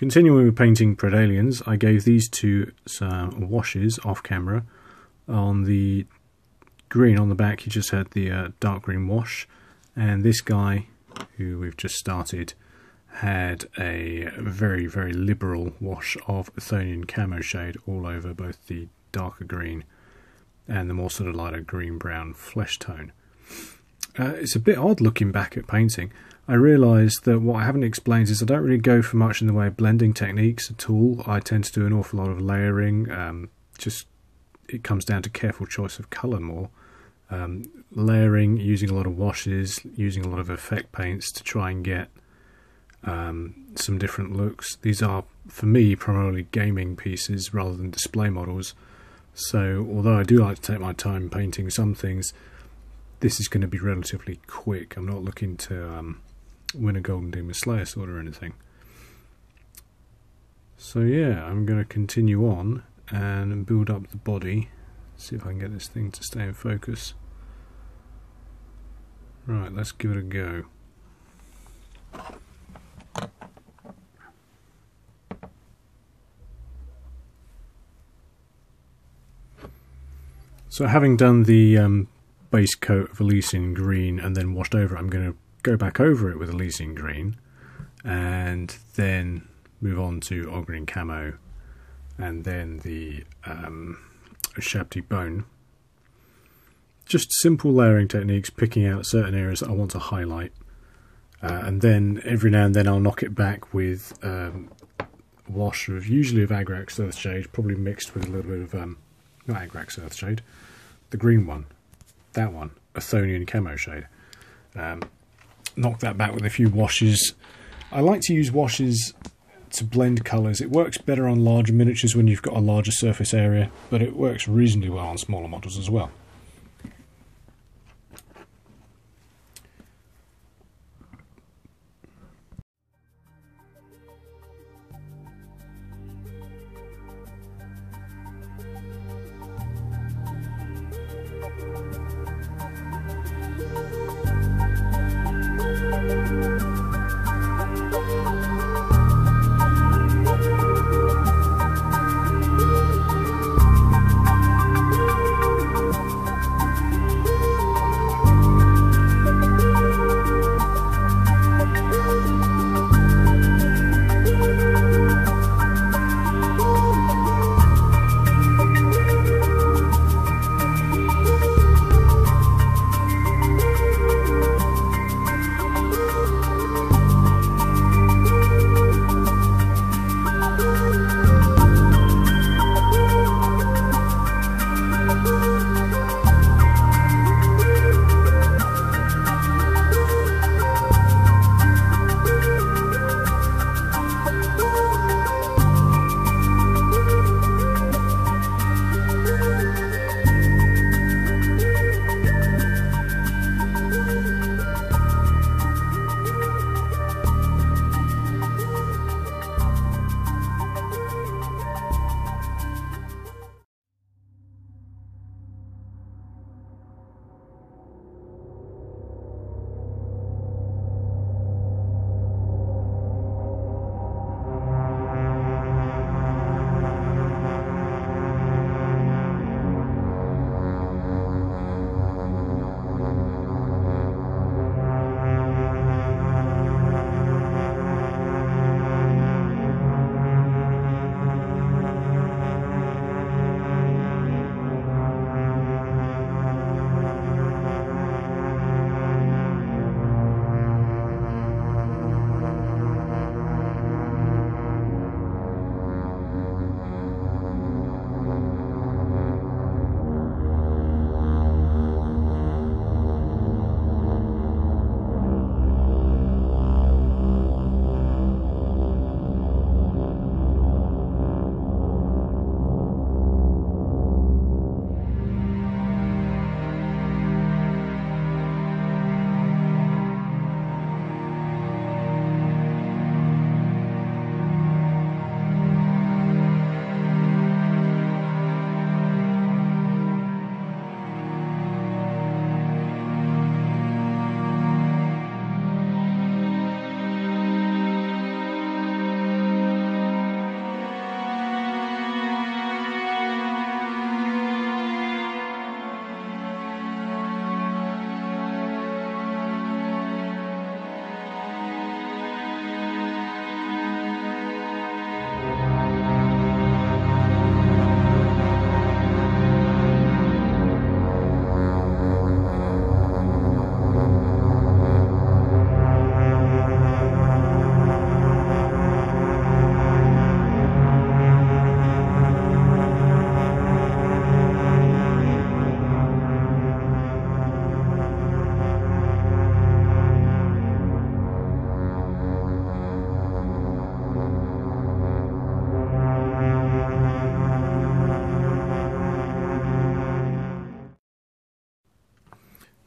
Continuing with painting Predaliens, I gave these two some washes off camera. On the green on the back, he just had the uh, dark green wash, and this guy, who we've just started, had a very, very liberal wash of Athonian camo shade all over both the darker green and the more sort of lighter green brown flesh tone. Uh, it's a bit odd looking back at painting. I realised that what I haven't explained is I don't really go for much in the way of blending techniques at all. I tend to do an awful lot of layering. Um, just it comes down to careful choice of colour more. Um, layering, using a lot of washes, using a lot of effect paints to try and get um, some different looks. These are, for me, primarily gaming pieces rather than display models. So, although I do like to take my time painting some things, this is going to be relatively quick. I'm not looking to um, win a Golden Demon Slayer sword or anything. So yeah, I'm going to continue on and build up the body. See if I can get this thing to stay in focus. Right, let's give it a go. So having done the um, base coat of Elysian green and then washed over it, I'm going to go back over it with Elysian green and then move on to Ogryn camo and then the um, Ushabti bone. Just simple layering techniques, picking out certain areas that I want to highlight. Uh, and then every now and then I'll knock it back with um, wash of usually of Agrax Earthshade, probably mixed with a little bit of um, not Agrax Earthshade, the green one, that one, Athonian camo shade. Um, knock that back with a few washes. I like to use washes to blend colours. It works better on larger miniatures when you've got a larger surface area, but it works reasonably well on smaller models as well.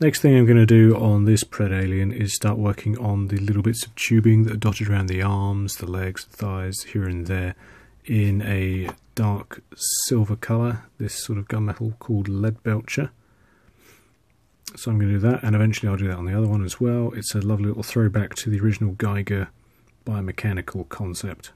Next thing I'm going to do on this Predalien is start working on the little bits of tubing that are dotted around the arms, the legs, the thighs, here and there in a dark silver colour, this sort of gunmetal called lead belcher. So I'm going to do that, and eventually I'll do that on the other one as well. It's a lovely little throwback to the original Giger biomechanical concept.